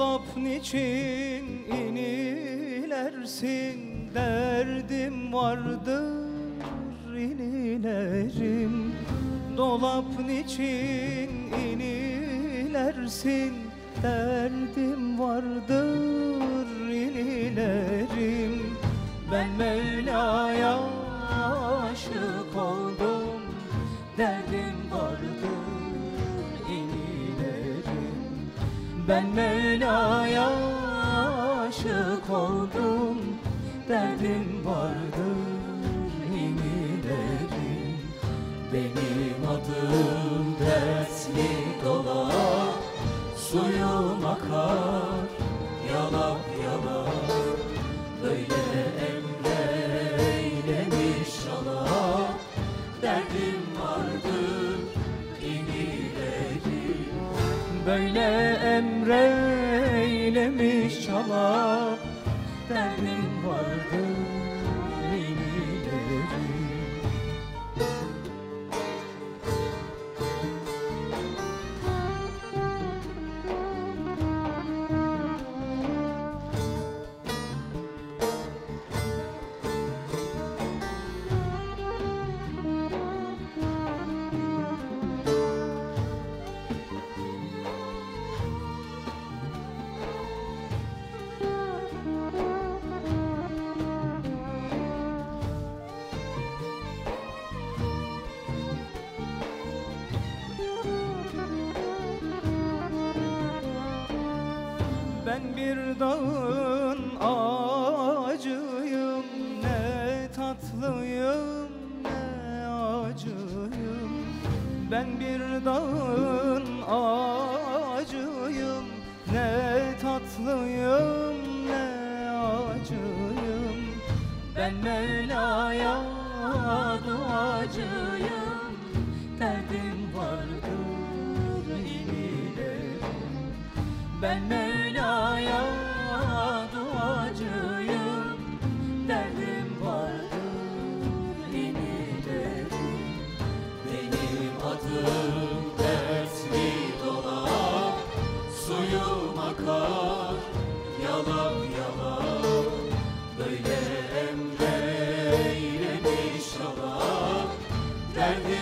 Dolap niçin inilersin? Derdim vardır inilerim. Dolap niçin inilersin? Derdim vardır inilerim. Ben Mevla'ya Ben Mevla'ya aşık oldum. Derdim vardır inilerim Benim adım dersli dolap Suyum akar yalap emreylemiş çalap Derdim vardır Ben bir dağın ağacıyım Ne tatlıyım ne acıyım. Ben bir dağın ağacıyım Ne tatlıyım ne acıyım. Ben Mevla'ya duacıyım Derdim vardır inilerim ben Mevla'ya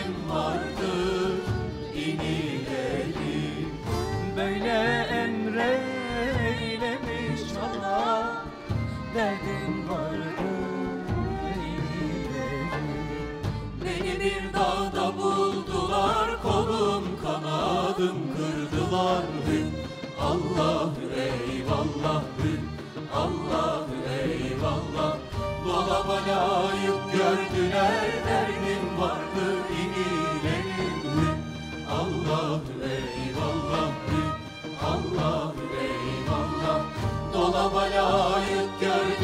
Derdim vardır inilerim Böyle emreylemiş Allah Derdim vardır inilerim Beni bir dağda buldular kolum kanadım kırdılar layık gördüler derdim vardı inilerim hü Allahu eyvallah hü Allahu eyvallah Dolaba layık gördüler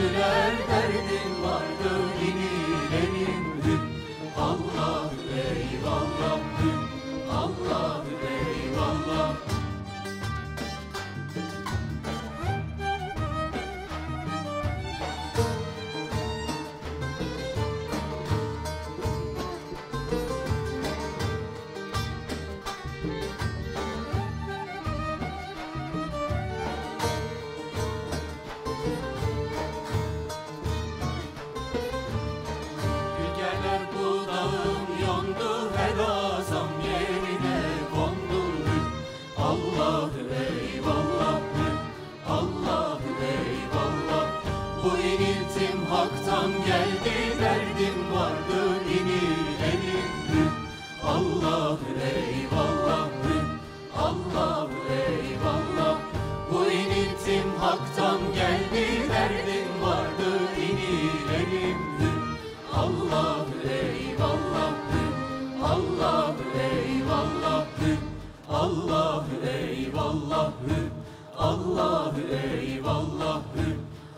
eyvallah hü Allahu eyvallah hü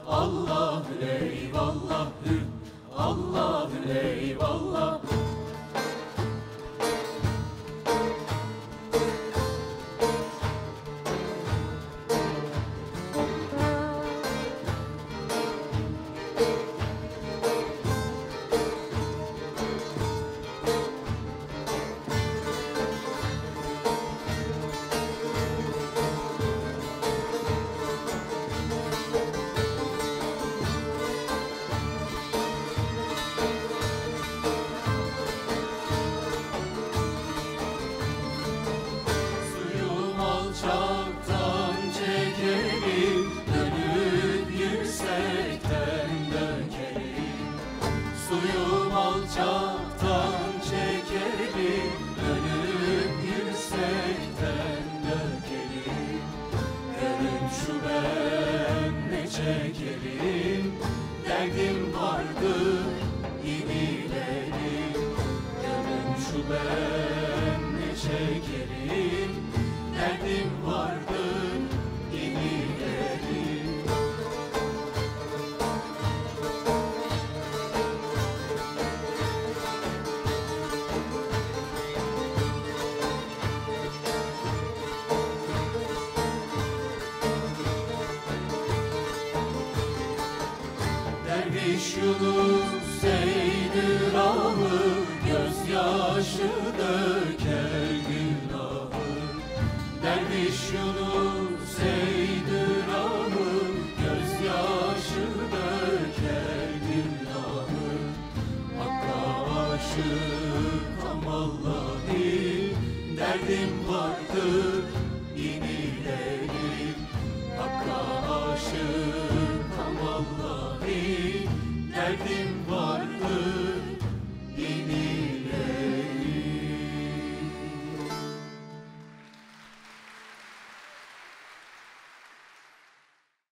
Allahu eyvallah ben ne çekerim? Derdim vardır yenilerim Derviş Yunus ahı Gözyaşı döker günahı. Derviş Yunus eğdir ahı Gözyaşı döker günahı. Hakka aşık vallahi Derdim vardır yenilerim. Hakka aşık vallahi Derdim